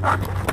Ha ha ha!